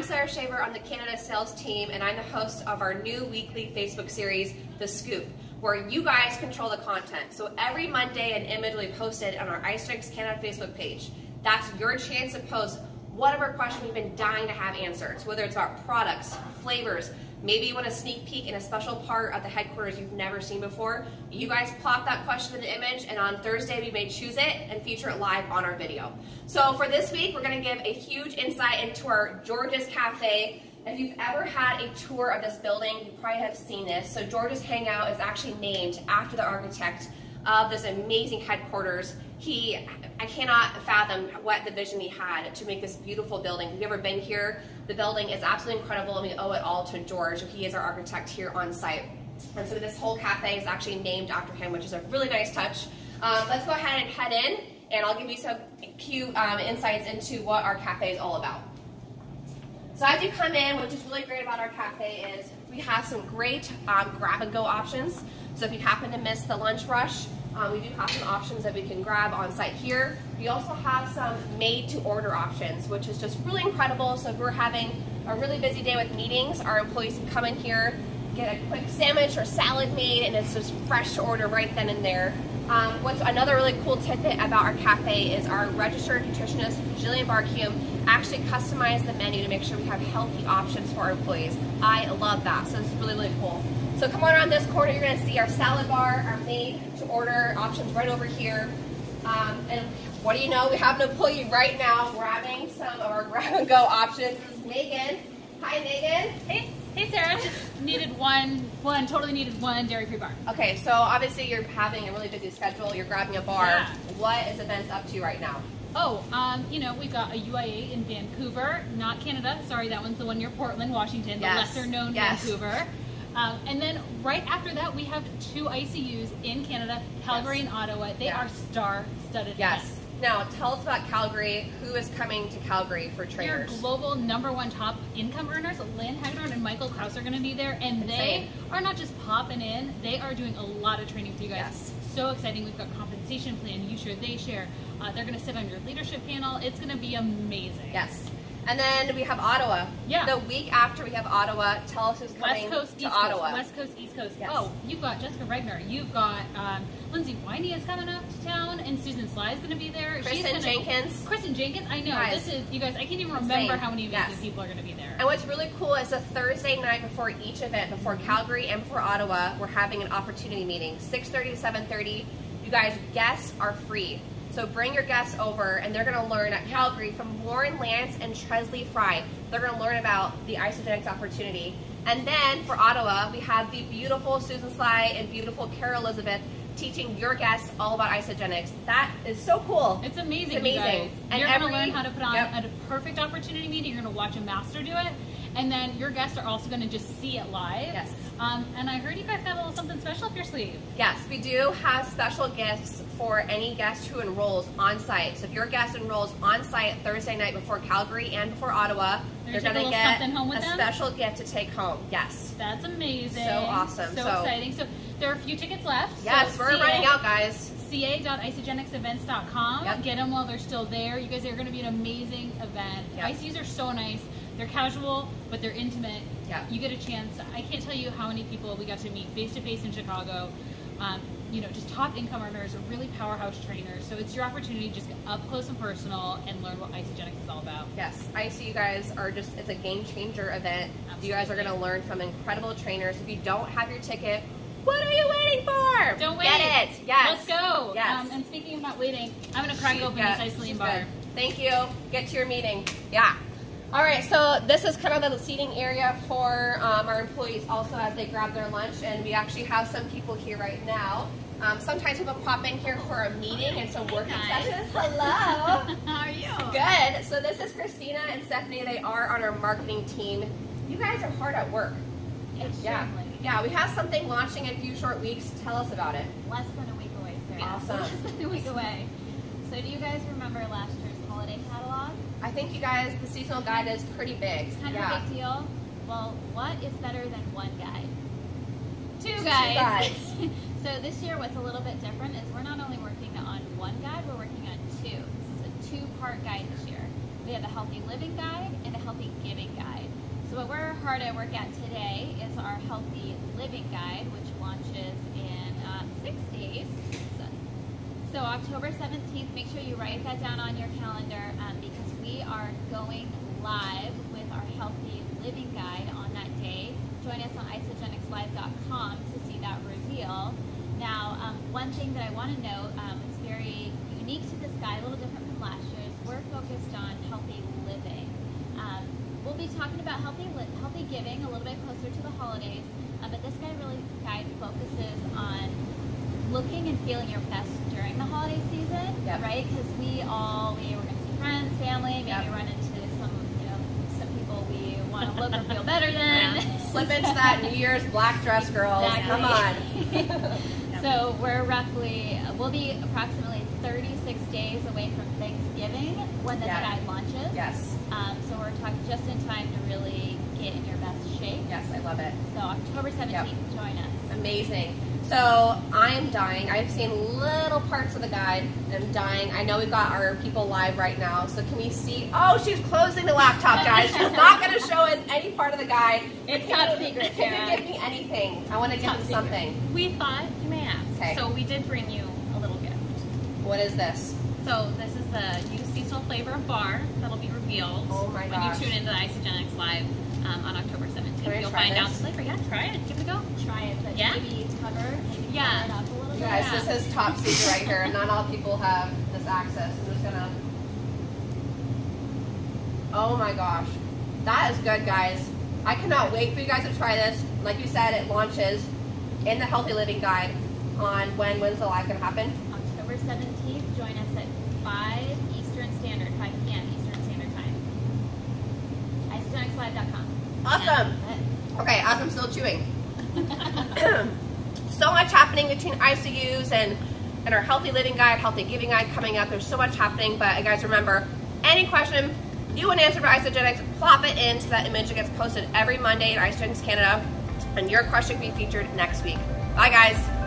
I'm Sarah Shaver on the Canada sales team, and I'm the host of our new weekly Facebook series, The Scoop, where you guys control the content. So every Monday, an image will be posted on our Ice Canada Facebook page. That's your chance to post whatever question you've been dying to have answered, whether it's about products, flavors, maybe you want a sneak peek in a special part of the headquarters you've never seen before. You guys plop that question in the image, and on Thursday we may choose it and feature it live on our video. So for this week, we're gonna give a huge insight into our George's Cafe. If you've ever had a tour of this building, you probably have seen this. So George's Hangout is actually named after the architect of this amazing headquarters. He, I cannot fathom what the vision he had to make this beautiful building. If you've ever been here, the building is absolutely incredible and we owe it all to George. He is our architect here on site. And so this whole cafe is actually named after him, which is a really nice touch. Um, let's go ahead and head in and I'll give you some cute um, insights into what our cafe is all about. So as you come in, which is really great about our cafe is we have some great um, grab and go options. So if you happen to miss the lunch rush, um, we do have some options that we can grab on site here. We also have some made to order options, which is just really incredible. So if we're having a really busy day with meetings, our employees can come in here, get a quick sandwich or salad made, and it's just fresh to order right then and there. Um, what's another really cool tidbit about our cafe is our registered nutritionist, Jillian Barcume, actually customized the menu to make sure we have healthy options for our employees. I love that, so it's really, really cool. So come on around this corner, you're gonna see our salad bar, our made to order options right over here. Um, and what do you know, we have an employee right now grabbing some of our grab and go options. This is Megan. Hi Megan. Hey, hey Sarah. just needed one, one, totally needed one dairy-free bar. Okay, so obviously you're having a really busy schedule, you're grabbing a bar. Yeah. What is events up to right now? Oh, um, you know, we've got a UIA in Vancouver, not Canada. Sorry, that one's the one near Portland, Washington, the Yes. lesser known Yes. Vancouver. Um, and then right after that, we have two ICUs in Canada, Calgary Yes. and Ottawa. They Yeah. are star-studded. Yes. events. Now tell us about Calgary. Who is coming to Calgary for trainers? Your global number one top income earners, Lynn Hagedorn and Michael Kraus are going to be there, and Insane. they are not just popping in; they are doing a lot of training for you guys. Yes. So exciting! We've got compensation plan. You share, they share. Uh, they're going to sit on your leadership panel. It's going to be amazing. Yes. And then we have Ottawa. Yeah. The week after we have Ottawa, tell us who's coming West Coast, to East Ottawa. Coast, West Coast, East Coast. Yes. Oh, you've got Jessica Regner. You've got um, Lindsay Winey is coming up to town, and Susan Sly is going to be there. She's Kristen gonna, Jenkins. Kristen Jenkins. I know Guys. this is you guys. I can't even remember Insane. how many amazing Yes. people are going to be there. And what's really cool is a Thursday night before each event, before Calgary and before Ottawa, we're having an opportunity meeting, 6.30 to 7.30. You guys, guests are free. So bring your guests over and they're gonna learn at Calgary from Warren Lance and Tresley Fry. They're gonna learn about the isagenix opportunity. And then for Ottawa, we have the beautiful Susan Sly and beautiful Carol Elizabeth teaching your guests all about isagenix. That is so cool. It's amazing, It's amazing. you guys. And you're every- going to learn how to put on Yep. a perfect opportunity meeting. You're going to watch a master do it, and then your guests are also going to just see it live. Yes. Um, and I heard you guys have a little something special up your sleeve. Yes, we do have special gifts for any guest who enrolls on site. So if your guest enrolls on site Thursday night before Calgary and before Ottawa, They're they're going to get a them? special gift to take home. Yes. That's amazing. So awesome. So, So- exciting. So there are a few tickets left. Yes, so we're CA running out, guys. ca.isagenixevents.com. Yep. Get them while they're still there. You guys are going to be an amazing event. Yep. ICUs are so nice. They're casual, but they're intimate. Yep. You get a chance. I can't tell you how many people we got to meet face to face in Chicago. Um, you know, just top income earners, really powerhouse trainers. So it's your opportunity to just get up close and personal and learn what isagenix is all about. Yes, I see you guys are just, it's a game changer event. You guys are going to learn from incredible trainers. If you don't have your ticket, what are you waiting for? Don't wait. Get it. Yes. Let's go. Yes. Um, and speaking about waiting, I'm going to crack open Yeah, this ice she's bar. good. Thank you. Get to your meeting. Yeah. All right, so this is kind of the seating area for um, our employees also as they grab their lunch, and we actually have some people here right now. Um, sometimes people pop in here for a meeting and some working guys. sessions. Hello. How are you? Good. So this is Christina and Stephanie. They are on our marketing team. You guys are hard at work. Yeah. Extremely. Yeah, we have something launching in a few short weeks. Tell us about it. Less than a week away, Sarah. Awesome. Less than a week away. So do you guys remember last year's holiday catalog? I think you guys, the seasonal guide is pretty big. It's kind yeah. of a big deal. Well, what is better than one guide? Two Two guides. guides. so this year, what's a little bit different is we're not only working on one guide, we're working on two. This is a two-part guide this year. We We have a healthy living guide and a healthy giving guide. So what we're hard at work at today is our healthy living guide, which launches in uh, six days. So, October 17th, make sure you write that down on your calendar um, because we are going live with our healthy living guide on that day. Join us on isagenixlive.com to see that reveal. Now, um, one thing that I want to note um, is very unique to this guide, a little different from last year's. We're focused on healthy living. Um, we'll be talking about healthy healthy giving a little bit closer to the holidays, um, but this guide really guide focuses on looking and feeling your best during the holiday season, Yep. right? Because we all we we're gonna see friends, family, maybe Yep. run into some you know some people we want to look or feel better than. Slip into that New Year's black dress, girls. Come on. So we're roughly, we'll be approximately 36 days away from Thanksgiving when the Yeah. launches. Yes. Um, so we're talking just in time to really get in your best shape. Yes, I love it. So October 17th, Yep. join us. Amazing. So I am dying. I've seen little parts of the guide. I'm dying. I know we've got our people live right now. So can we see? Oh, she's closing the laptop, guys. She's not going to show us any part of the guide. It's not you- secret, Sarah. you give me anything? I want to give secret. something. We thought you may ask. Okay. So we did bring you a little gift. What is this? So this is the new Cecil flavor of bar that'll be revealed Oh my when gosh. you tune into the Isagenix Live um, on October 17th. Can I You'll try find out this? the flavor. Yeah, try it. Give it a go. Try it, but Yeah? maybe cover, maybe Yeah. cover it up a little You bit. guys, Yeah. this is top secret right here. And not all people have this access. I'm just gonna. Oh my gosh, that is good, guys. I cannot wait for you guys to try this. Like you said, it launches in the Healthy Living Guide on when when's the live gonna happen? October 17th, join us at 5 Awesome. Okay, as I'm still chewing. so much happening between ICUs and and our healthy living guide, healthy giving guide coming up. There's so much happening, but guys, remember, any question you want answered by Isagenix, plop it into that image that gets posted every Monday at Isagenix Canada, and your question will be featured next week. Bye, guys.